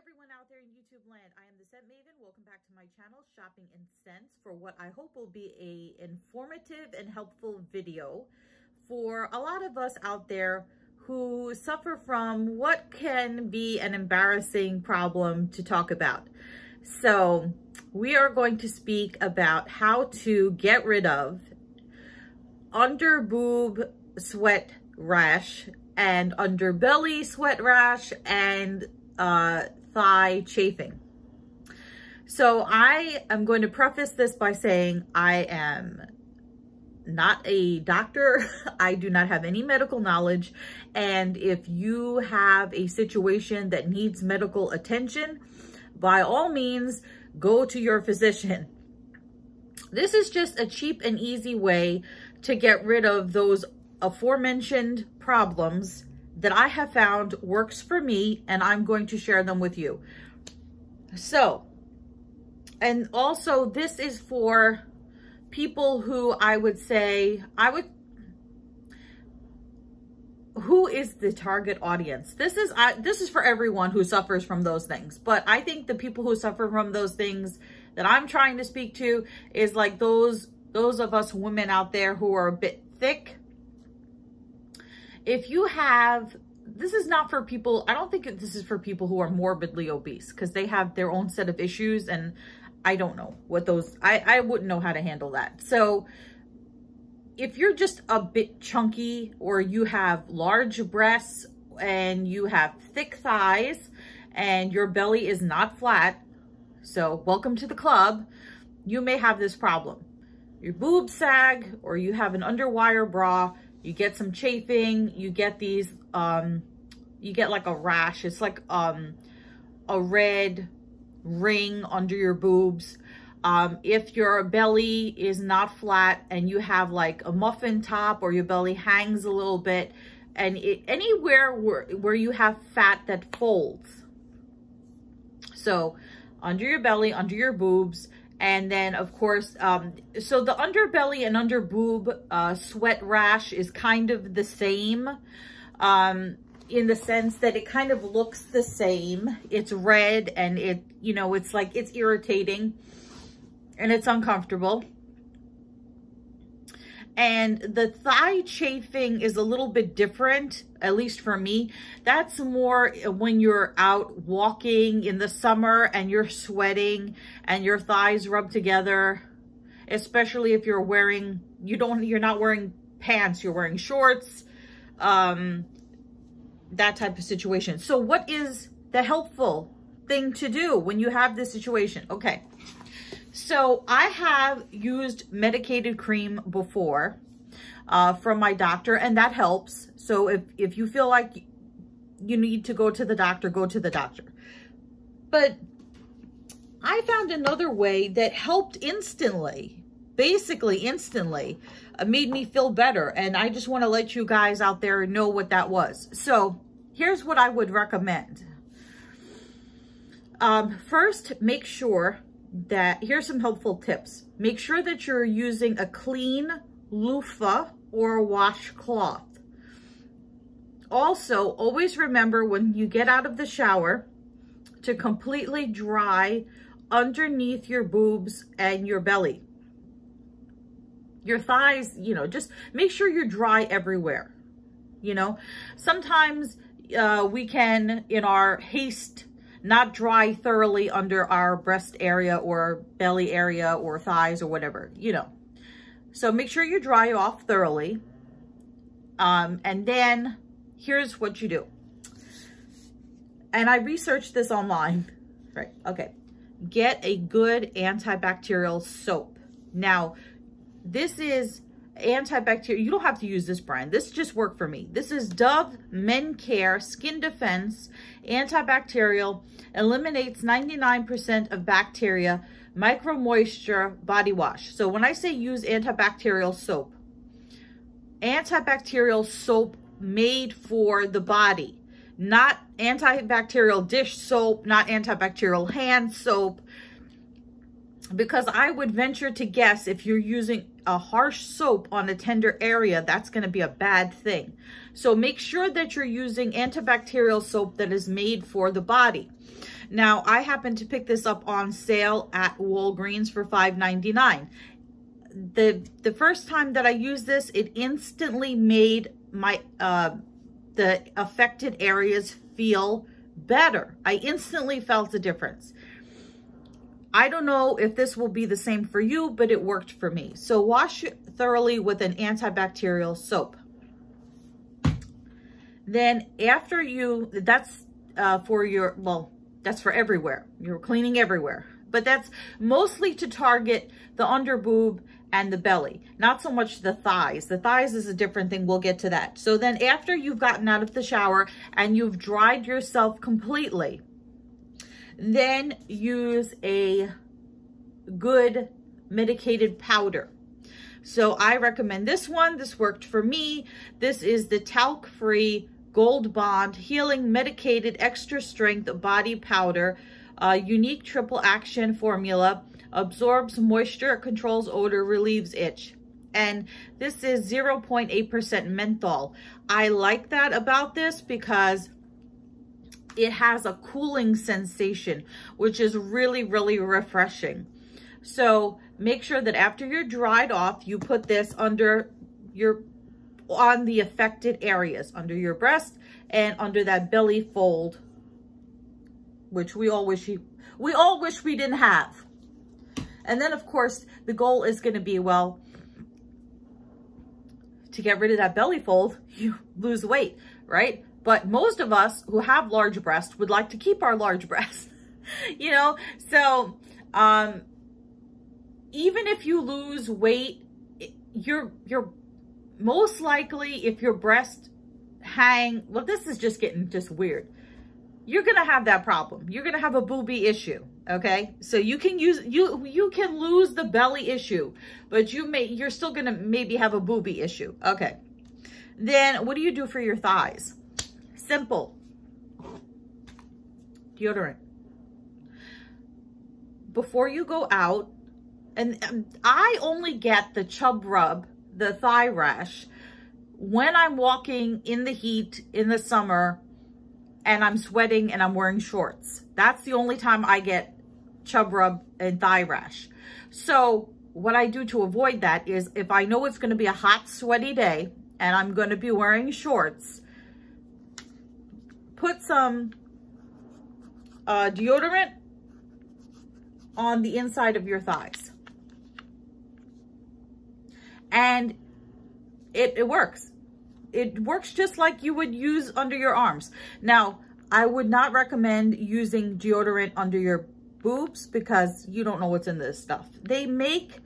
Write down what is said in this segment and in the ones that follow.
everyone out there in YouTube land. I am the Scent Maven. Welcome back to my channel, Shopping in Scents, for what I hope will be a informative and helpful video for a lot of us out there who suffer from what can be an embarrassing problem to talk about. So we are going to speak about how to get rid of under boob sweat rash and underbelly sweat rash and uh, thigh chafing. So I am going to preface this by saying I am not a doctor. I do not have any medical knowledge. And if you have a situation that needs medical attention, by all means, go to your physician. This is just a cheap and easy way to get rid of those aforementioned problems that I have found works for me and I'm going to share them with you. So, and also this is for people who I would say, I would, who is the target audience? This is, I, this is for everyone who suffers from those things. But I think the people who suffer from those things that I'm trying to speak to is like those, those of us women out there who are a bit thick if you have, this is not for people, I don't think this is for people who are morbidly obese because they have their own set of issues and I don't know what those, I, I wouldn't know how to handle that. So if you're just a bit chunky or you have large breasts and you have thick thighs and your belly is not flat, so welcome to the club, you may have this problem. Your boobs sag or you have an underwire bra, you get some chafing, you get these, um, you get like a rash. It's like um, a red ring under your boobs. Um, if your belly is not flat and you have like a muffin top or your belly hangs a little bit and it, anywhere where, where you have fat that folds. So under your belly, under your boobs, and then, of course, um, so the underbelly and under boob uh, sweat rash is kind of the same um, in the sense that it kind of looks the same. It's red and it, you know, it's like, it's irritating and it's uncomfortable. And the thigh chafing is a little bit different, at least for me. That's more when you're out walking in the summer and you're sweating and your thighs rub together, especially if you're wearing, you don't, you're not wearing pants, you're wearing shorts, um, that type of situation. So what is the helpful thing to do when you have this situation? Okay. So I have used medicated cream before uh, from my doctor and that helps. So if, if you feel like you need to go to the doctor, go to the doctor. But I found another way that helped instantly, basically instantly, uh, made me feel better. And I just want to let you guys out there know what that was. So here's what I would recommend. Um, first, make sure that here's some helpful tips. Make sure that you're using a clean loofah or washcloth. Also, always remember when you get out of the shower to completely dry underneath your boobs and your belly. Your thighs, you know, just make sure you're dry everywhere. You know, sometimes uh, we can, in our haste not dry thoroughly under our breast area or belly area or thighs or whatever, you know. So make sure you dry off thoroughly. Um, and then here's what you do. And I researched this online. Right, okay. Get a good antibacterial soap. Now, this is antibacterial. You don't have to use this brand. This just worked for me. This is Dove Men Care Skin Defense Antibacterial. Eliminates 99% of bacteria. Micro Moisture Body Wash. So when I say use antibacterial soap, antibacterial soap made for the body. Not antibacterial dish soap, not antibacterial hand soap. because I would venture to guess if you're using a harsh soap on a tender area, that's going to be a bad thing. So make sure that you're using antibacterial soap that is made for the body. Now, I happened to pick this up on sale at Walgreens for $5.99. The, the first time that I used this, it instantly made my uh, the affected areas feel better. I instantly felt the difference. I don't know if this will be the same for you, but it worked for me. So wash thoroughly with an antibacterial soap. Then after you, that's uh, for your, well, that's for everywhere. You're cleaning everywhere. But that's mostly to target the under boob and the belly, not so much the thighs. The thighs is a different thing. We'll get to that. So then after you've gotten out of the shower and you've dried yourself completely, then use a good medicated powder. So I recommend this one. This worked for me. This is the talc-free Gold Bond Healing Medicated Extra Strength Body Powder. Uh, unique triple action formula. Absorbs moisture, controls odor, relieves itch. And this is 0.8% menthol. I like that about this because it has a cooling sensation, which is really, really refreshing. So make sure that after you're dried off, you put this under your, on the affected areas, under your breast and under that belly fold, which we all wish you, we all wish we didn't have. And then of course, the goal is going to be, well, to get rid of that belly fold, you lose weight, right? But most of us who have large breasts would like to keep our large breasts, you know? So, um, even if you lose weight, you're, you're most likely if your breast hang, well, this is just getting just weird. You're going to have that problem. You're going to have a booby issue. Okay. So you can use, you, you can lose the belly issue, but you may, you're still going to maybe have a booby issue. Okay. Then what do you do for your thighs? Simple. Deodorant. Before you go out, and um, I only get the chub rub, the thigh rash, when I'm walking in the heat in the summer and I'm sweating and I'm wearing shorts. That's the only time I get chub rub and thigh rash. So what I do to avoid that is if I know it's going to be a hot, sweaty day and I'm going to be wearing shorts, put some uh, deodorant on the inside of your thighs. And it, it works. It works just like you would use under your arms. Now, I would not recommend using deodorant under your boobs because you don't know what's in this stuff. They make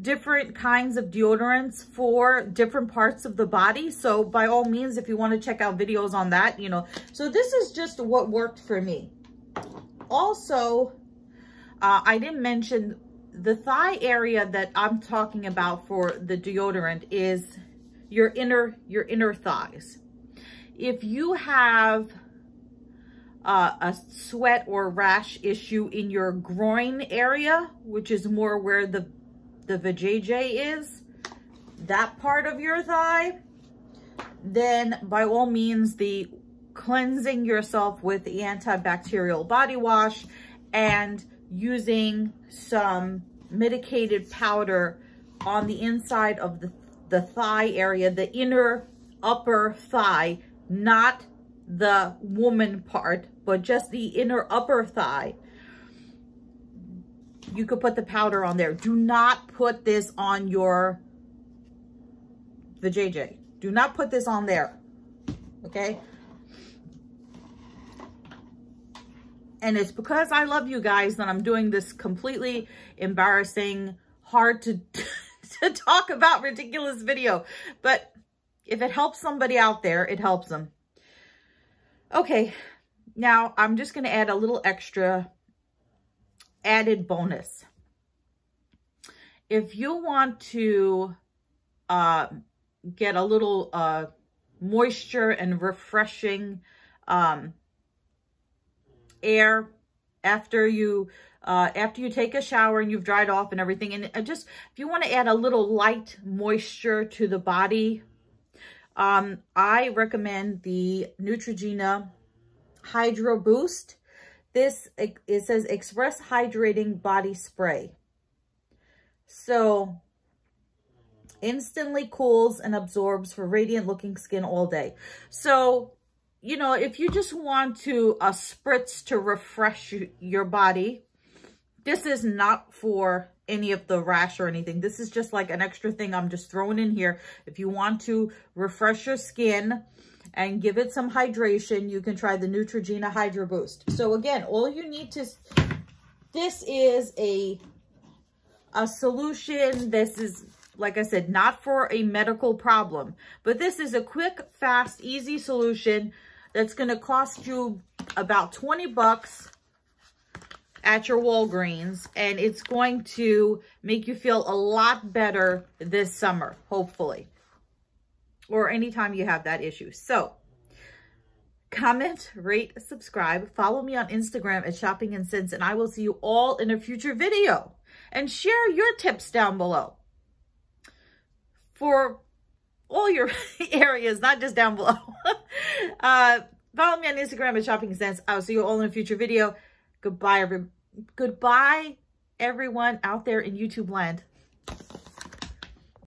different kinds of deodorants for different parts of the body. So by all means, if you want to check out videos on that, you know. So this is just what worked for me. Also, uh, I didn't mention the thigh area that I'm talking about for the deodorant is your inner, your inner thighs. If you have uh, a sweat or rash issue in your groin area, which is more where the the vajayjay is, that part of your thigh, then by all means, the cleansing yourself with the antibacterial body wash and using some medicated powder on the inside of the, the thigh area, the inner upper thigh, not the woman part, but just the inner upper thigh you could put the powder on there. Do not put this on your the JJ. Do not put this on there. Okay? And it's because I love you guys that I'm doing this completely embarrassing, hard to, to talk about ridiculous video. But if it helps somebody out there, it helps them. Okay, now I'm just going to add a little extra added bonus. If you want to uh, get a little uh, moisture and refreshing um, air after you uh, after you take a shower and you've dried off and everything. And uh, just, if you want to add a little light moisture to the body, um, I recommend the Neutrogena Hydro Boost. This, it, says Express Hydrating Body Spray. So, instantly cools and absorbs for radiant looking skin all day. So, you know, if you just want to a uh, spritz to refresh your body, this is not for any of the rash or anything. This is just like an extra thing I'm just throwing in here. If you want to refresh your skin and give it some hydration, you can try the Neutrogena Hydro Boost. So again, all you need to, this is a, a solution. This is, like I said, not for a medical problem, but this is a quick, fast, easy solution that's going to cost you about 20 bucks at your Walgreens and it's going to make you feel a lot better this summer, hopefully, or anytime you have that issue. So comment, rate, subscribe, follow me on Instagram at Shopping and Scents, and I will see you all in a future video. And share your tips down below for all your areas, not just down below. uh, follow me on Instagram at Shopping Scents. I'll see you all in a future video. Goodbye, every goodbye, everyone out there in YouTube land.